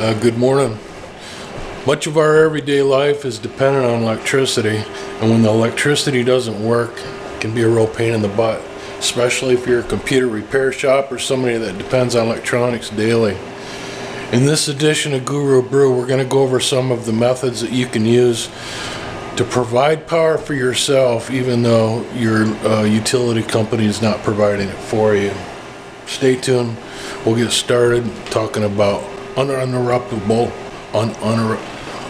Uh, good morning. Much of our everyday life is dependent on electricity, and when the electricity doesn't work, it can be a real pain in the butt, especially if you're a computer repair shop or somebody that depends on electronics daily. In this edition of Guru Brew, we're going to go over some of the methods that you can use to provide power for yourself even though your uh, utility company is not providing it for you. Stay tuned. We'll get started talking about uninterruptible, un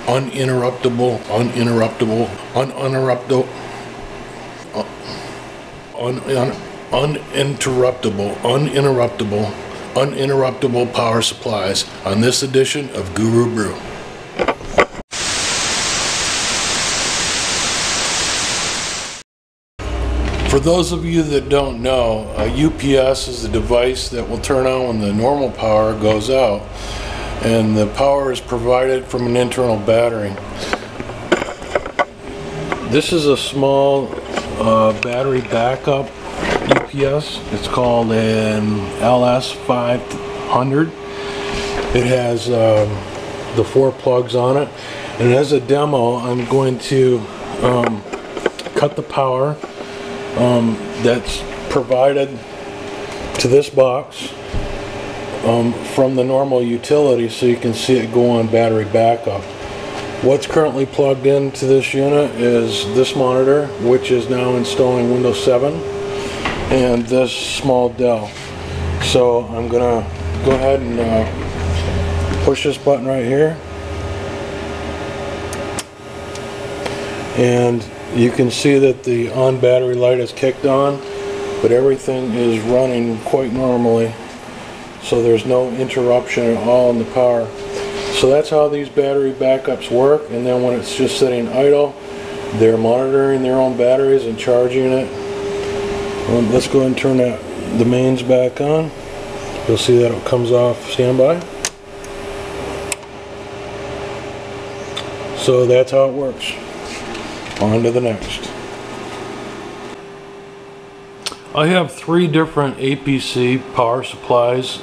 uninterruptible, uninterruptible, uninterruptible, uh, un un uninterruptible, uninterruptible, uninterruptible power supplies on this edition of Guru Brew. For those of you that don't know, a UPS is the device that will turn on when the normal power goes out. And the power is provided from an internal battery. This is a small uh, battery backup UPS. It's called an LS500. It has um, the four plugs on it. And as a demo, I'm going to um, cut the power um, that's provided to this box um, from the normal utility so you can see it go on battery backup. What's currently plugged into this unit is this monitor which is now installing Windows 7 and this small Dell. So I'm gonna go ahead and uh, push this button right here and you can see that the on battery light is kicked on but everything is running quite normally so there's no interruption at all in the car. so that's how these battery backups work and then when it's just sitting idle they're monitoring their own batteries and charging it um, let's go and turn that the mains back on you'll see that it comes off standby so that's how it works on to the next. I have three different APC power supplies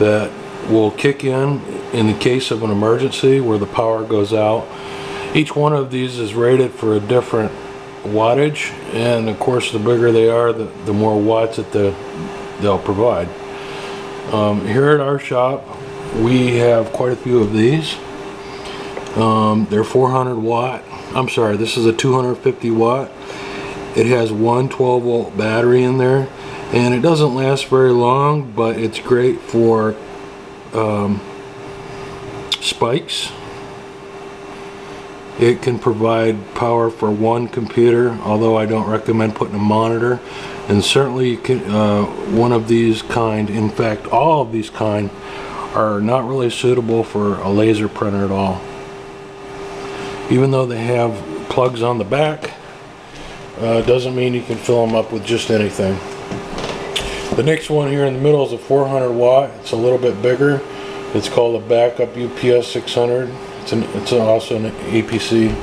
that will kick in in the case of an emergency where the power goes out. Each one of these is rated for a different wattage and of course the bigger they are the, the more watts that the, they'll provide. Um, here at our shop we have quite a few of these. Um, they're 400 watt I'm sorry, this is a 250 watt. It has one 12 volt battery in there and it doesn't last very long but it's great for um, spikes. It can provide power for one computer although I don't recommend putting a monitor and certainly can, uh, one of these kind, in fact all of these kind are not really suitable for a laser printer at all even though they have plugs on the back uh, doesn't mean you can fill them up with just anything. The next one here in the middle is a 400 watt. It's a little bit bigger. It's called a backup UPS 600 it's, an, it's also an APC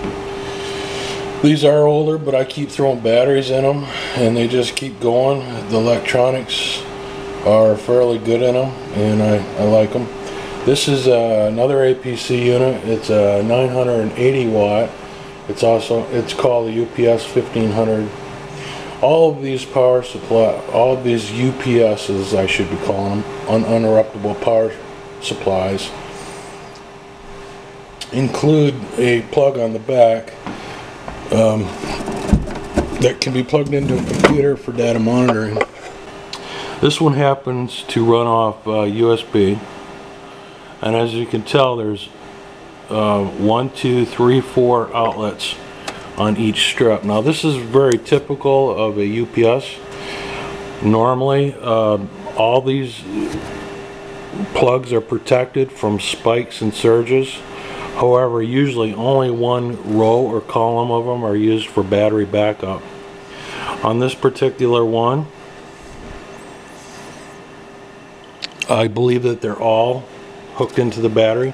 these are older but I keep throwing batteries in them and they just keep going. The electronics are fairly good in them and I, I like them this is uh, another APC unit. It's a 980 watt. It's also it's called the UPS 1500. All of these power supply, all of these UPSs, I should be calling them, uninterruptible power supplies, include a plug on the back um, that can be plugged into a computer for data monitoring. This one happens to run off uh, USB and as you can tell there's uh, one two three four outlets on each strip. Now this is very typical of a UPS normally uh, all these plugs are protected from spikes and surges. However usually only one row or column of them are used for battery backup. On this particular one I believe that they're all hooked into the battery.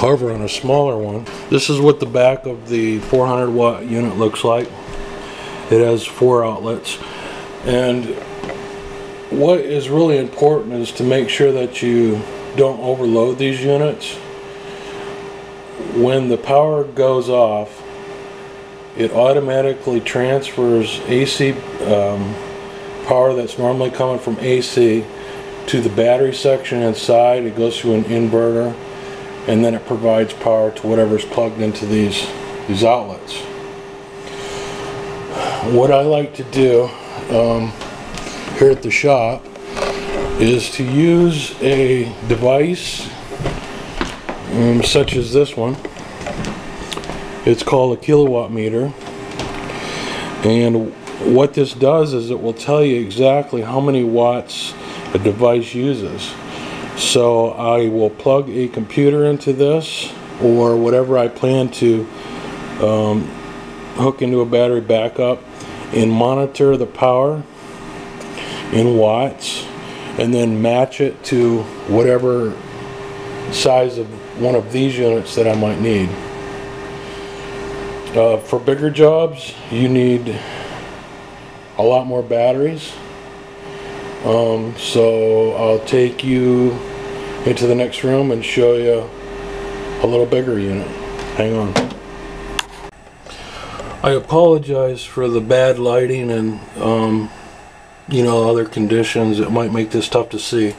However, on a smaller one, this is what the back of the 400 watt unit looks like. It has four outlets. And what is really important is to make sure that you don't overload these units. When the power goes off, it automatically transfers AC um, power that's normally coming from AC to the battery section inside. It goes through an inverter and then it provides power to whatever's plugged into these, these outlets. What I like to do um, here at the shop is to use a device um, such as this one. It's called a Kill A Watt meter and what this does is it will tell you exactly how many watts a device uses. So I will plug a computer into this or whatever I plan to um, hook into a battery backup and monitor the power in watts and then match it to whatever size of one of these units that I might need. Uh, for bigger jobs, you need a lot more batteries. Um, so I'll take you into the next room and show you a little bigger unit. Hang on. I apologize for the bad lighting and um, you know other conditions that might make this tough to see.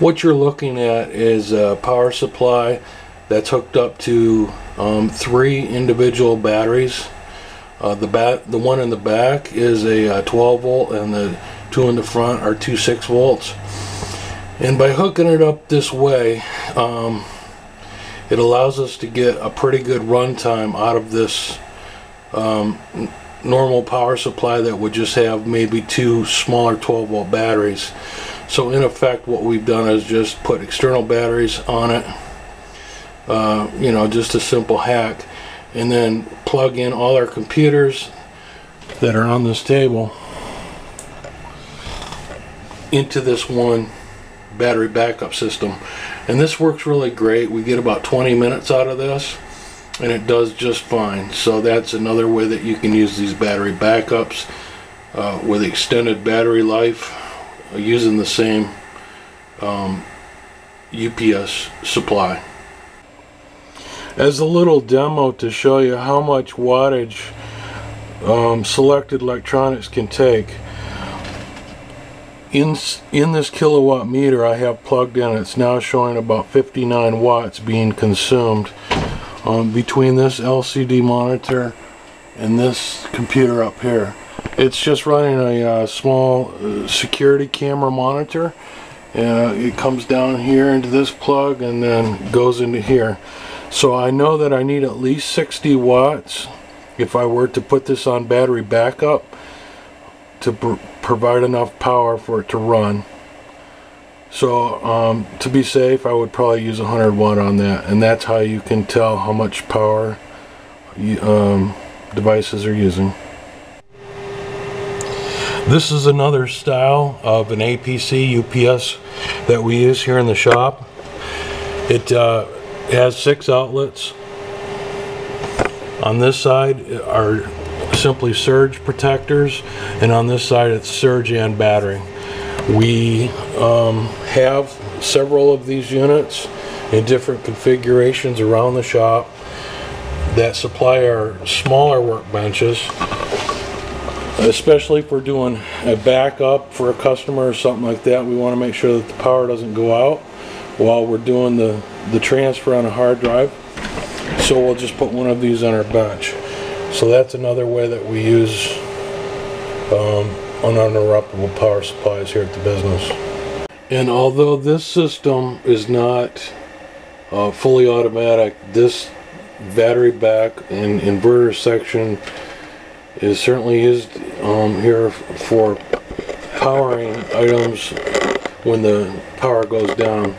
What you're looking at is a power supply that's hooked up to um, three individual batteries. Uh, the bat, the one in the back is a uh, 12 volt, and the two in the front are two 6 volts. And by hooking it up this way, um, it allows us to get a pretty good runtime out of this um, normal power supply that would just have maybe two smaller 12 volt batteries. So in effect what we've done is just put external batteries on it, uh, you know, just a simple hack, and then plug in all our computers that are on this table into this one battery backup system. And this works really great. We get about 20 minutes out of this and it does just fine. So that's another way that you can use these battery backups uh, with extended battery life uh, using the same um, UPS supply. As a little demo to show you how much wattage um, selected electronics can take, in, in this Kill A Watt meter I have plugged in, it's now showing about 59 watts being consumed um, between this LCD monitor and this computer up here. It's just running a uh, small uh, security camera monitor. Uh, it comes down here into this plug and then goes into here. So I know that I need at least 60 watts if I were to put this on battery backup to provide enough power for it to run. So um, to be safe, I would probably use 100 watt on that, and that's how you can tell how much power you, um, devices are using. This is another style of an APC UPS that we use here in the shop. It uh, has six outlets. On this side are simply surge protectors, and on this side it's surge and battery. We um, have several of these units in different configurations around the shop that supply our smaller workbenches especially if we're doing a backup for a customer or something like that. We want to make sure that the power doesn't go out while we're doing the the transfer on a hard drive. So we'll just put one of these on our bench so that's another way that we use um, uninterruptible power supplies here at the business. And although this system is not uh, fully automatic, this battery back and inverter section is certainly used um, here for powering items when the power goes down.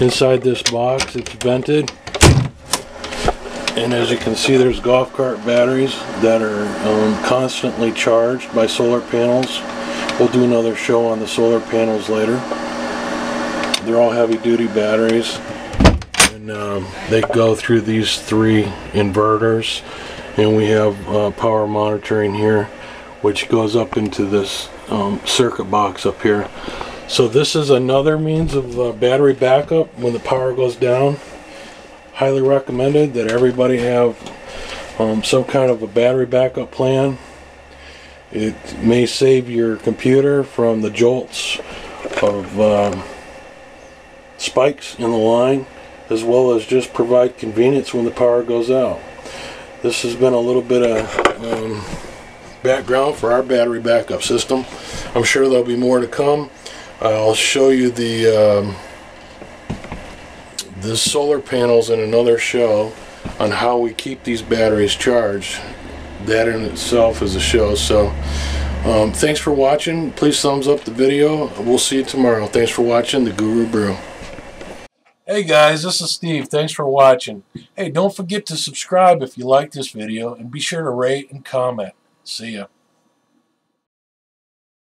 Inside this box it's vented and as you can see there's golf cart batteries that are um, constantly charged by solar panels. We'll do another show on the solar panels later. They're all heavy duty batteries. And um, they go through these three inverters. And we have uh, power monitoring here which goes up into this um, circuit box up here. So this is another means of uh, battery backup when the power goes down. Highly recommended that everybody have um, some kind of a battery backup plan. It may save your computer from the jolts of um, spikes in the line as well as just provide convenience when the power goes out. This has been a little bit of um, background for our battery backup system. I'm sure there'll be more to come. I'll show you the the solar panels in another show on how we keep these batteries charged. That in itself is a show. So um, thanks for watching. Please thumbs up the video. We'll see you tomorrow. Thanks for watching the Guru Brew. Hey guys, this is Steve. Thanks for watching. Hey, don't forget to subscribe if you like this video and be sure to rate and comment. See ya.